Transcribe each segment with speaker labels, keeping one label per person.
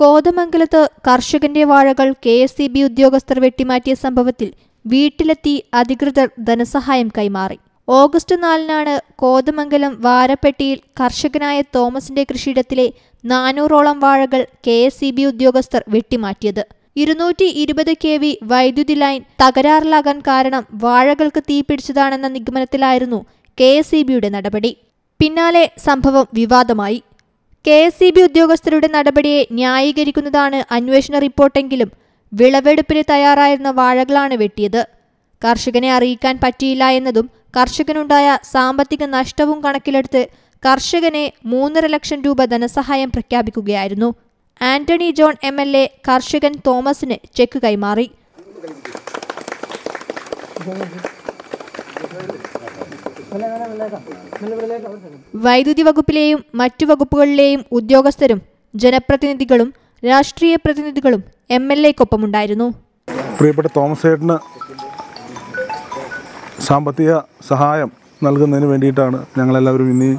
Speaker 1: കോതമംഗലത്ത് കർഷകന്റെ വാഴകൾ കെ എസ് ഇ ബി ഉദ്യോഗസ്ഥർ വെട്ടിമാറ്റിയ സംഭവത്തിൽ വീട്ടിലെത്തി അധികൃതർ ധനസഹായം കൈമാറി. ഓഗസ്റ്റ് നാലിനാണ് കോതമംഗലം വാരപ്പെട്ടിയിൽ കർഷകനായ തോമസിന്റെ കൃഷിയിടത്തിലെ നാനൂറോളം വാഴകൾ കെ എസ് ഇ ബി ഉദ്യോഗസ്ഥർ വെട്ടിമാറ്റിയത്. ഇരുന്നൂറ്റി ഇരുപത് കെ വി വൈദ്യുതി ലൈൻ തകരാറിലാകാൻ കാരണം വാഴകൾക്ക് തീപിടിച്ചതാണെന്ന നിഗമനത്തിലായിരുന്നു കെ എസ് ഇ ബിയുടെ നടപടി. പിന്നാലെ സംഭവം വിവാദമായി. കെ എസ് ഇ ബി ഉദ്യോഗസ്ഥരുടെ നടപടിയെ ന്യായീകരിക്കുന്നതാണ് അന്വേഷണ റിപ്പോർട്ടെങ്കിലും വിളവെടുപ്പിന് തയ്യാറായിരുന്ന വാഴകളാണ് വെട്ടിയത്. കർഷകനെ അറിയിക്കാൻ പറ്റിയില്ല എന്നതും കർഷകനുണ്ടായ സാമ്പത്തിക നഷ്ടവും കണക്കിലെടുത്ത് കർഷകനെ മൂന്നര ലക്ഷം രൂപ ധനസഹായം പ്രഖ്യാപിക്കുകയായിരുന്നു. Antony John M L A കർഷകൻ തോമസിന് ചെക്ക് കൈമാറി. വൈദ്യുതി വകുപ്പിലെയും മറ്റു വകുപ്പുകളിലെയും ഉദ്യോഗസ്ഥരും ജനപ്രതിനിധികളും രാഷ്ട്രീയ പ്രതിനിധികളും എം എൽ എക്കൊപ്പമുണ്ടായിരുന്നു.
Speaker 2: പ്രിയപ്പെട്ട തോമസ് ഏട്ടന് സാമ്പത്തിക സഹായം നൽകുന്നതിന് വേണ്ടിയിട്ടാണ് ഞങ്ങളെല്ലാവരും ഇന്ന്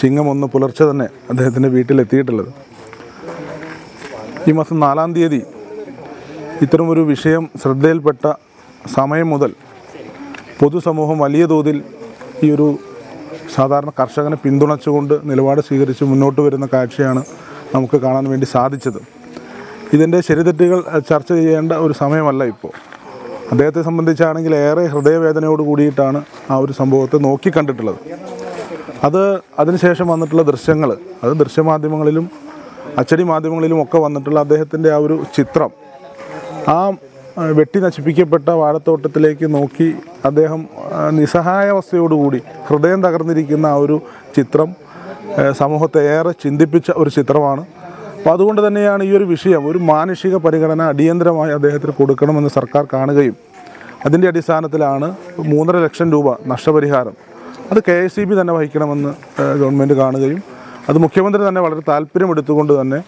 Speaker 2: ചിങ്ങം ഒന്ന് പുലർച്ചെ തന്നെ അദ്ദേഹത്തിന്റെ വീട്ടിലെത്തിയിട്ടുള്ളത്. ഈ മാസം നാലാം തീയതി ഇത്തരമൊരു വിഷയം ശ്രദ്ധയിൽപ്പെട്ട സമയം മുതൽ പൊതുസമൂഹം വലിയ തോതിൽ ഈ ഒരു സാധാരണ കർഷകനെ പിന്തുണച്ചുകൊണ്ട് നിലപാട് സ്വീകരിച്ച് മുന്നോട്ട് വരുന്ന കാഴ്ചയാണ് നമുക്ക് കാണാൻ വേണ്ടി സാധിച്ചത്. ഇതിന്റെ ശരിതെറ്റുകൾ ചർച്ച ചെയ്യേണ്ട ഒരു സമയമല്ല ഇപ്പോൾ. അദ്ദേഹത്തെ സംബന്ധിച്ചാണെങ്കിൽ ഏറെ ഹൃദയവേദനയോട് കൂടിയിട്ടാണ് ആ ഒരു സംഭവത്തെ നോക്കിക്കണ്ടിട്ടുള്ളത് അത് അതിനുശേഷം വന്നിട്ടുള്ള ദൃശ്യങ്ങൾ അത് ദൃശ്യമാധ്യമങ്ങളിലും അച്ചടി മാധ്യമങ്ങളിലും ഒക്കെ വന്നിട്ടുള്ള അദ്ദേഹത്തിന്റെ ആ ഒരു ചിത്രം ആ, വെട്ടി നശിപ്പിക്കപ്പെട്ട വാഴത്തോട്ടത്തിലേക്ക് നോക്കി അദ്ദേഹം നിസ്സഹായാവസ്ഥയോടുകൂടി ഹൃദയം തകർന്നിരിക്കുന്ന ആ ഒരു ചിത്രം സമൂഹത്തെ ഏറെ ചിന്തിപ്പിച്ച ഒരു ചിത്രമാണ്. അപ്പോൾ അതുകൊണ്ട് തന്നെയാണ് ഈ ഒരു വിഷയം ഒരു മാനുഷിക പരിഗണന അടിയന്തരമായി അദ്ദേഹത്തിന് കൊടുക്കണമെന്ന് സർക്കാർ കാണുകയും അതിന്റെ അടിസ്ഥാനത്തിലാണ് മൂന്നര ലക്ഷം രൂപ നഷ്ടപരിഹാരം അത് കെ എസ് സി ബി തന്നെ വഹിക്കണമെന്ന് ഗവൺമെന്റ് കാണുകയും അത് മുഖ്യമന്ത്രി തന്നെ വളരെ താല്പര്യമെടുത്തുകൊണ്ട് തന്നെ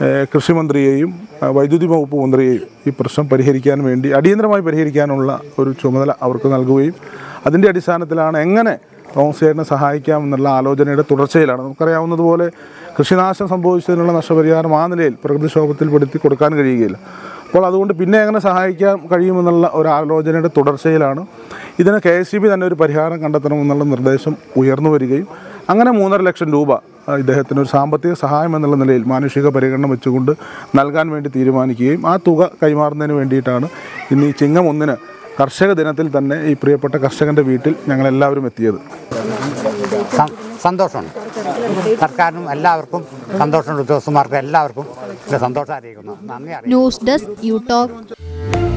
Speaker 2: കൃഷിമന്ത്രിയെയും വൈദ്യുതി വകുപ്പ് മന്ത്രിയെയും ഈ പ്രശ്നം പരിഹരിക്കാൻ വേണ്ടി അടിയന്തരമായി പരിഹരിക്കാനുള്ള ഒരു ചുമതല അവർക്ക് നൽകുകയും അതിന്റെ അടിസ്ഥാനത്തിലാണ് എങ്ങനെ തോമസ് ചേട്ടനെ സഹായിക്കാം എന്നുള്ള ആലോചനയുടെ തുടർച്ചയിലാണ്. നമുക്കറിയാവുന്നതുപോലെ കൃഷിനാശം സംഭവിച്ചതിനുള്ള നഷ്ടപരിഹാരം ആ നിലയിൽ പ്രകൃതിക്ഷോഭത്തിൽപ്പെടുത്തി കൊടുക്കാൻ കഴിയുകയില്ല. അപ്പോൾ അതുകൊണ്ട് പിന്നെ എങ്ങനെ സഹായിക്കാൻ കഴിയുമെന്നുള്ള ഒരു ആലോചനയുടെ തുടർച്ചയിലാണ്. ഇതിന് കെ എസ് സി ബി തന്നെ ഒരു പരിഹാരം കണ്ടെത്തണമെന്നുള്ള നിർദ്ദേശം ഉയർന്നു വരികയും അങ്ങനെ മൂന്നര ലക്ഷം രൂപ ഇദ്ദേഹത്തിന് ഒരു സാമ്പത്തിക സഹായം എന്നുള്ള നിലയിൽ മാനുഷിക പരിഗണന വെച്ചുകൊണ്ട് നൽകാൻ വേണ്ടി തീരുമാനിക്കുകയും ആ തുക കൈമാറുന്നതിന് വേണ്ടിയിട്ടാണ് ഇന്ന് ഈ ചിങ്ങം ഒന്നിന് കർഷക ദിനത്തിൽ തന്നെ ഈ പ്രിയപ്പെട്ട കർഷകന്റെ വീട്ടിൽ ഞങ്ങളെല്ലാവരും എത്തിയത്.
Speaker 3: സന്തോഷമാണ്. സന്തോഷമുണ്ട് സർക്കാരിനും എല്ലാവർക്കും സന്തോഷമുണ്ട് ഉദ്യോഗസ്ഥന്മാർക്കും എല്ലാവർക്കും ഇത് സന്തോഷം അറിയിക്കുന്നു. നന്ദി
Speaker 1: ന്യൂസ് ഡെസ്ക് യൂട്യൂബ് ടോക്ക്.